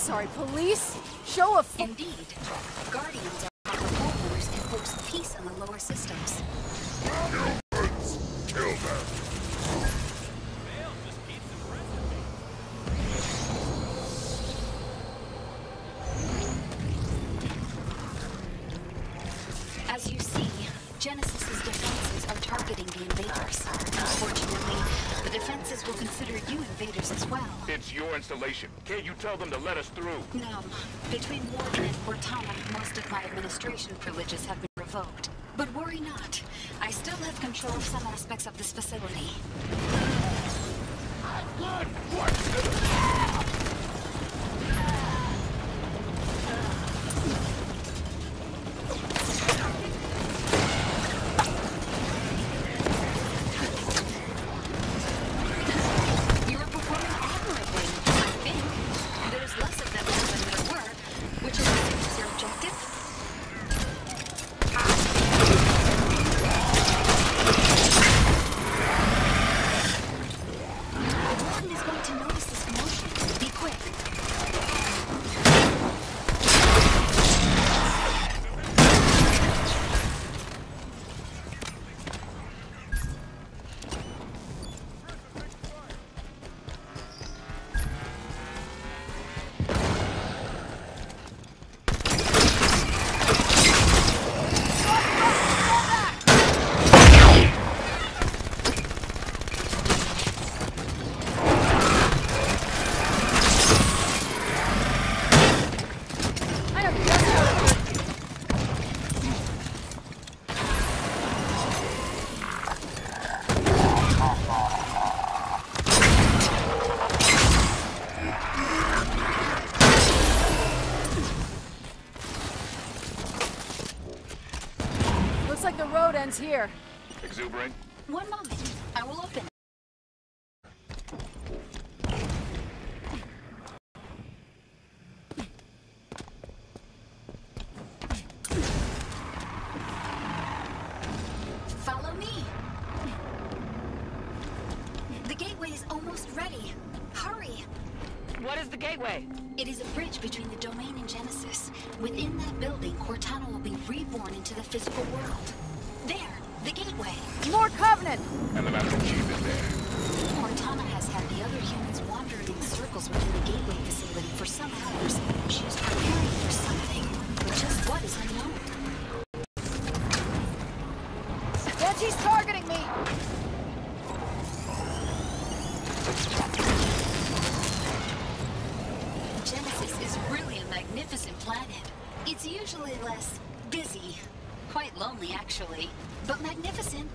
sorry, police? Show a f- Indeed. Guardians are the homeowners enforce peace on the lower systems. Kill them. As you see, Genesis's defenses are targeting the invaders. Unfortunately, the defenses will consider you invaders as well. It's your installation. Can't you tell them to let us through? No. Between Warden and Cortana, most of my administration privileges have been revoked. But worry not. I still have control of some aspects of this facility. You're like ends here. Exuberant? One moment. I will open. Follow me. The gateway is almost ready. Hurry. What is the gateway? It is a bridge between the domain and Genesis. Within that building, Cortana will be reborn into the physical world. There, the gateway. More Covenant! And the Master Chief is there. Cortana has had the other humans wandering in circles within the gateway facility for some hours. She is preparing for something, but just what is unknown. Banshee's targeting me! Genesis is really a magnificent planet. It's usually less busy. Quite lonely, actually. But magnificent.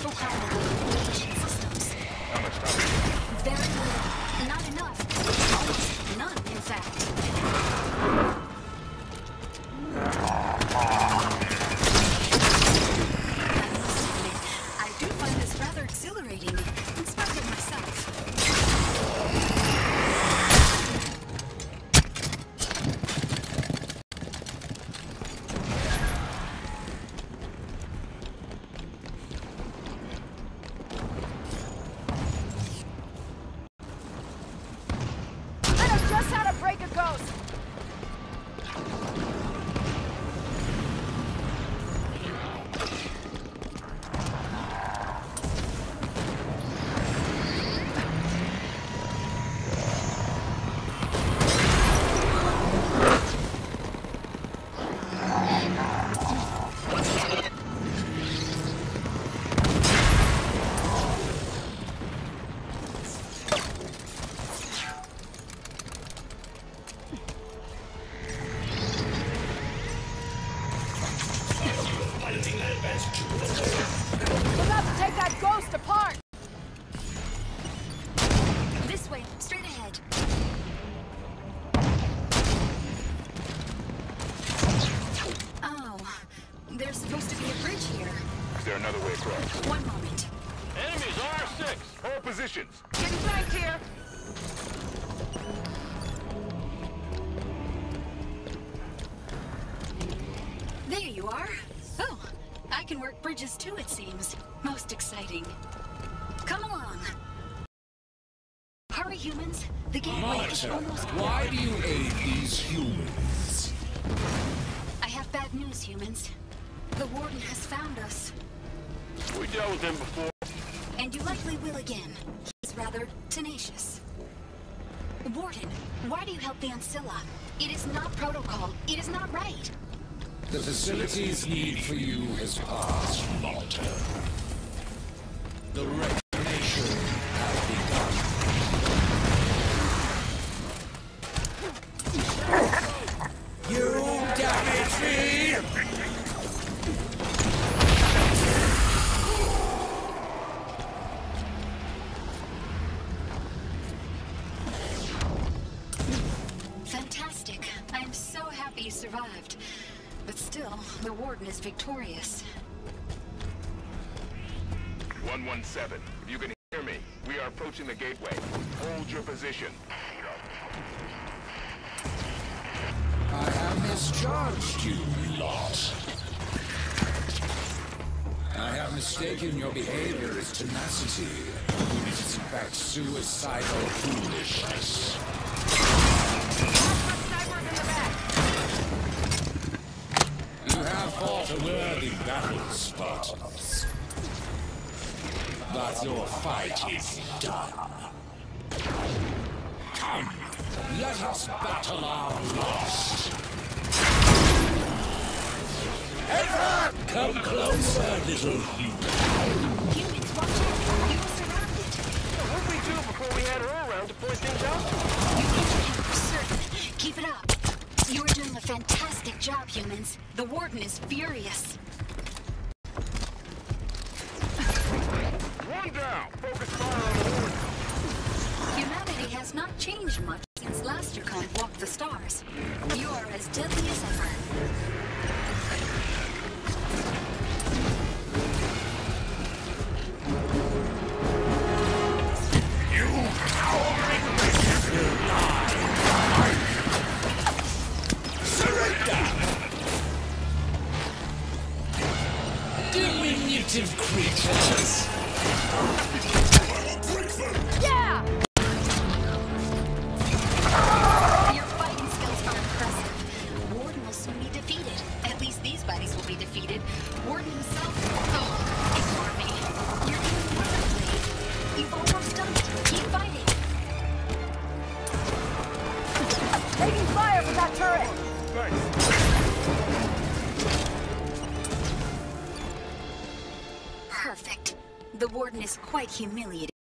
Very little. Not enough. None, in fact. I do find this rather exhilarating, close. There's supposed to be a bridge here. Is there another way across? One moment. Enemies R6! All positions! Getting back here! There you are. Oh, I can work bridges too, it seems. Most exciting. Come along. Hurry, humans. The gateway is almost... Why do you aid these humans? I have bad news, humans. The Warden has found us. We dealt with him before. And you likely will again. He's rather tenacious. Warden, why do you help the Ancilla? It is not protocol. It is not right. The facility's need for you has passed, Marta. The reclamation survived. But still, the Warden is victorious. 117. If you can hear me, we are approaching the gateway. Hold your position. I have mischarged you, lot. I have mistaken your behavior as tenacity. It is in fact suicidal foolishness. Snipers in the back. You have fought a worthy But your fight is done. Come, let us battle our lost. Ever come closer, little human. You are surrounded! What did we do before we had her around to point things out? Keep it up. You are doing a fantastic job, humans. The Warden is furious. Focus fire on. Humanity has not changed much since last Lastercon walked the stars. You are as deadly as ever. Creatures. Yeah! Your fighting skills are impressive. Warden was soony defeated. At least these bodies will Warden is quite humiliated.